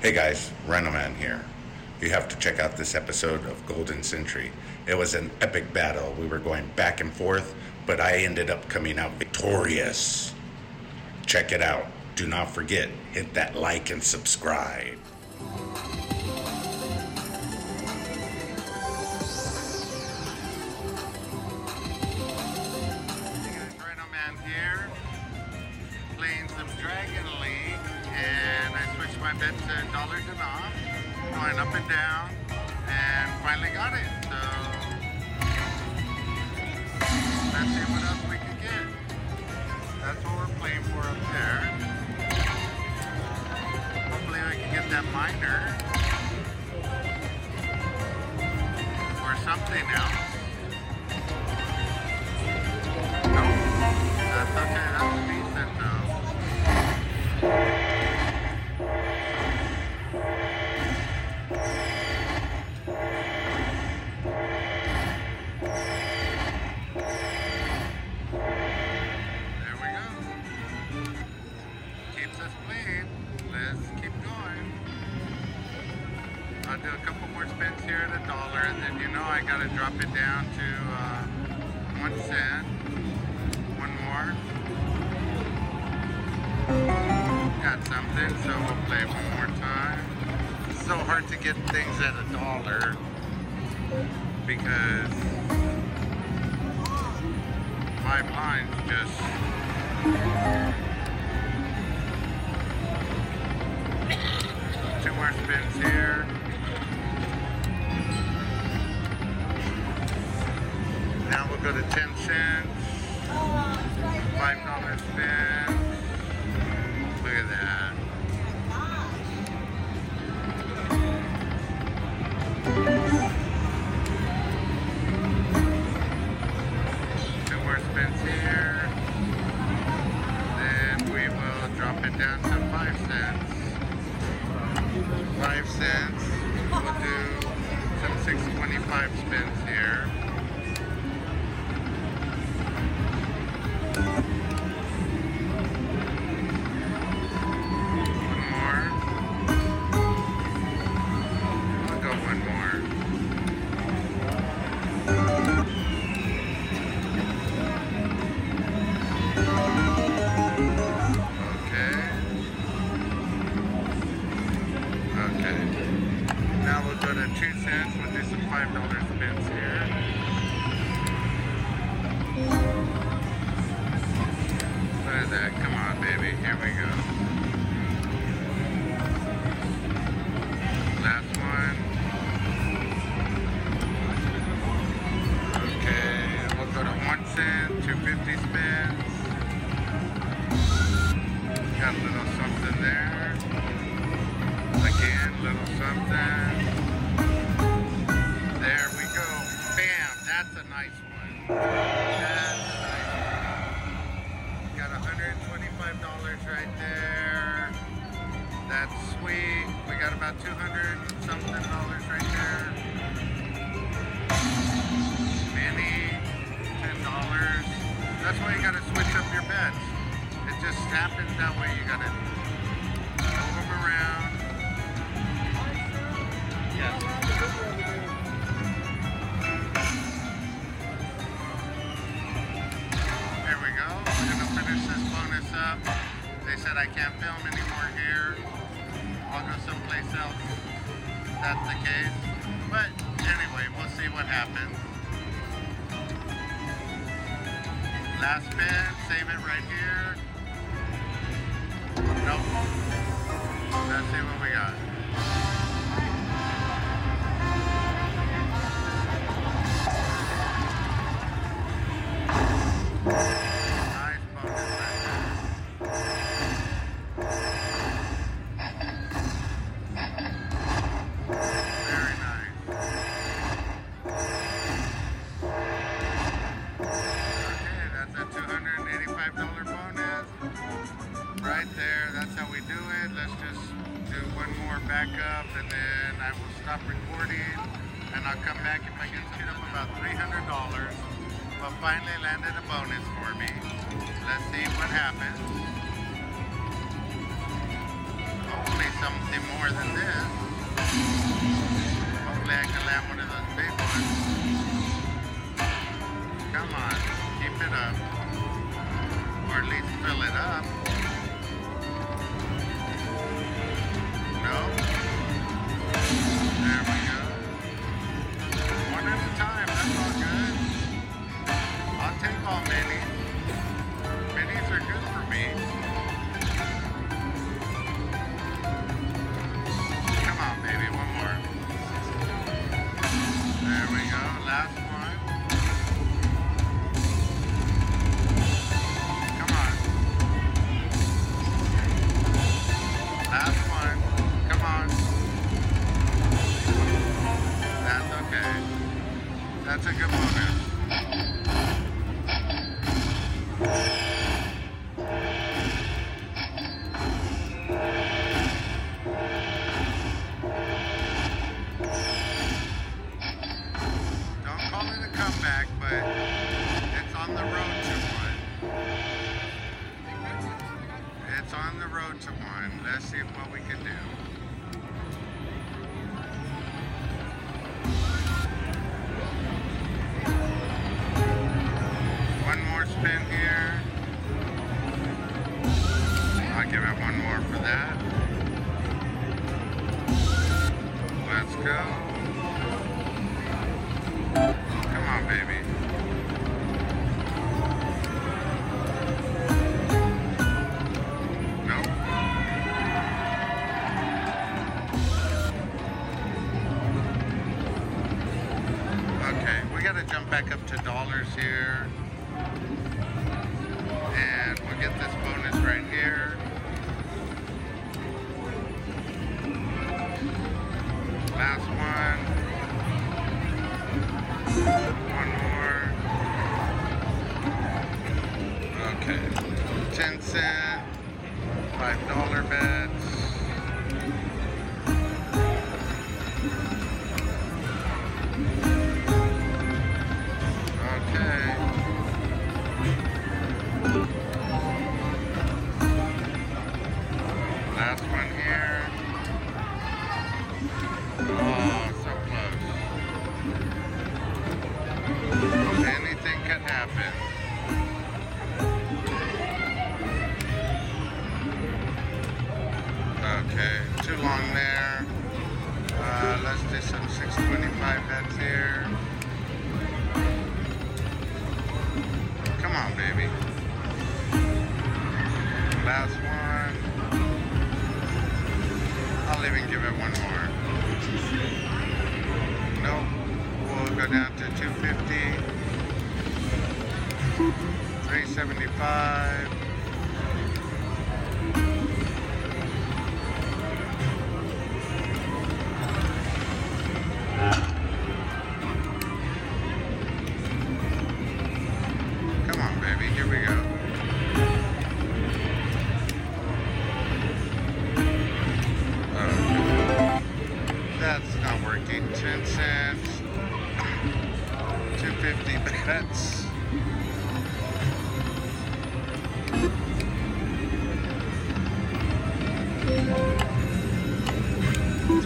Hey guys, Rhinoman here. You have to check out this episode of Golden Century. It was an epic battle. We were going back and forth, but I ended up coming out victorious. Check it out. Do not forget, hit that like and subscribe. My bet to uh, dollars and off, going up and down, and finally got it. So let's see what else we can get. That's what we're playing for up there. Hopefully I can get that minor or something else. Here at a dollar, and then you know I gotta drop it down to uh, one cent. One more. Got something, so we'll play one more time. It's so hard to get things at a dollar because my blinds just two more spins here. Go to 10 cents, five dollar spin. Look at that. Two more spins here. Then we will drop it down to five cents. Five cents. We'll do some 625 spins here. Got a little something there. Again, little something. There we go. Bam! That's a nice one. That's a. Got $125 right there. That's sweet. We got about 200 something dollars right there. Mini, $10. That's why you gotta switch up your bets. It just happens that way. You gotta move them around. Yes. Here we go. We're gonna finish this bonus up. They said I can't film anymore here. I'll go someplace else. That's the case. But anyway, we'll see what happens. Last spin, save it right here. Nope. Let's see what we got. I'll come back if I can shoot up about $300. But finally landed a bonus for me. Let's see what happens. Hopefully something more than this. Hopefully I can land one of those big ones. Come on, keep it up. Or at least fill it up. let's see what we can do. One more spin here. I'll give it one more for that. Let's go. Come on, baby. $5 bet. baby.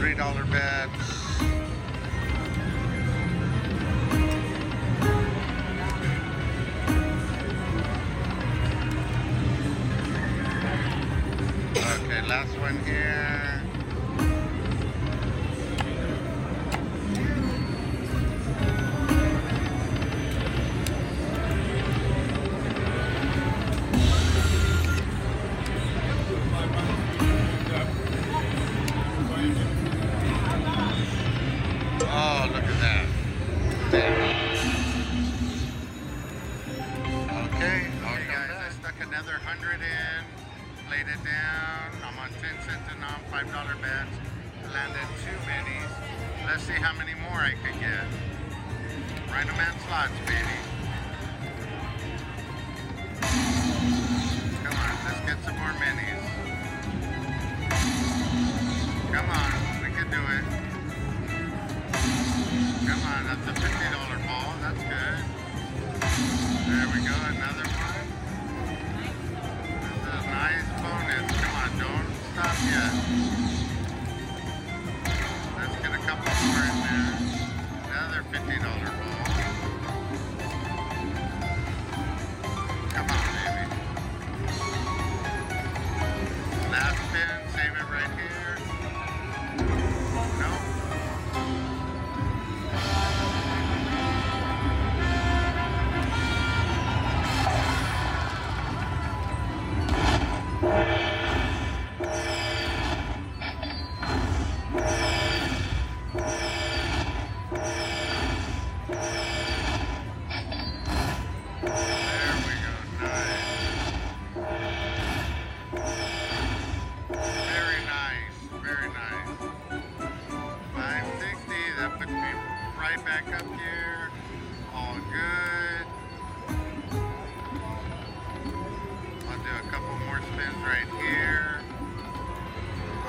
$3 beds. Okay, last one here. $50.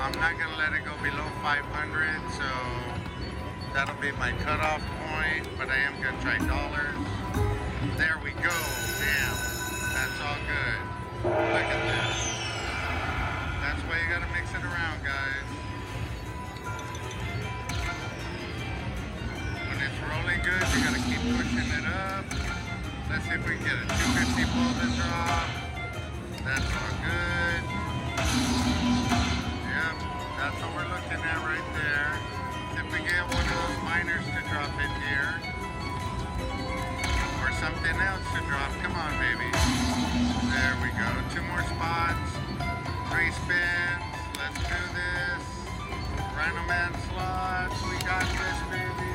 I'm not to let it go below 500, so that'll be my cutoff point, but I am to try dollars. There we go. Damn. That's all good. Look at this. That's why you gotta mix it around, guys. When it's rolling good, you gotta keep pushing it up. Let's see if we can get a 250 pull to drop. That's all good. That's what we're looking at right there. If we get one of those minors to drop in here or something else to drop. Come on, baby. There we go. Two more spots. Three spins. Let's do this. Rhino Man slots. We got this, baby.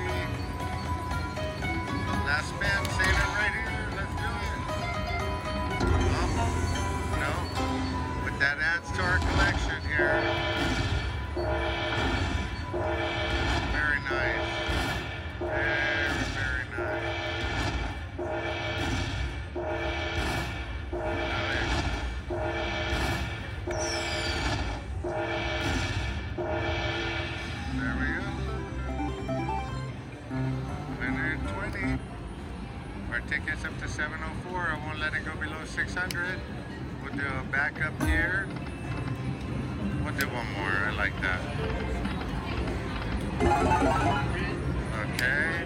Our ticket's up to 704. I won't let it go below 600. We'll do a backup here. We'll do one more. I like that. Okay.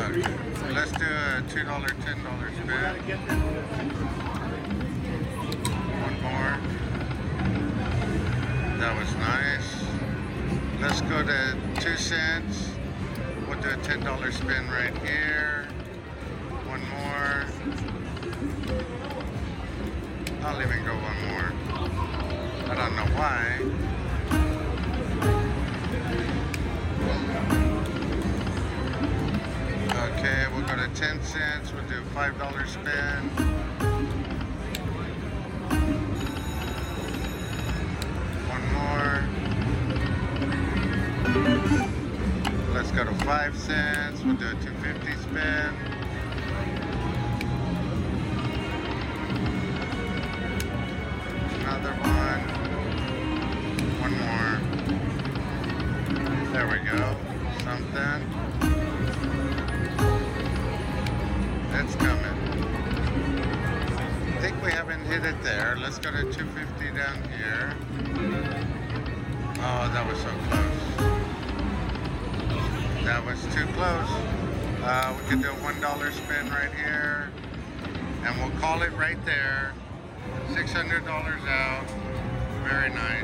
Okay. Let's do a $2, $10 spin. One more. That was nice. Let's go to two cents. We'll do a ten dollar spin right here. One more. I'll even go one more. I don't know why. Okay, we'll go to ten cents. We'll do five dollar spin. Let's go to five cents. We'll do a 250 spin. Another one. One more. There we go. Something. It's coming. I think we haven't hit it there. Let's go to 250 down here. Oh, that was so close. That was too close. Uh, we can do a one dollar spin right here, and we'll call it right there. Six hundred dollars out. Very nice.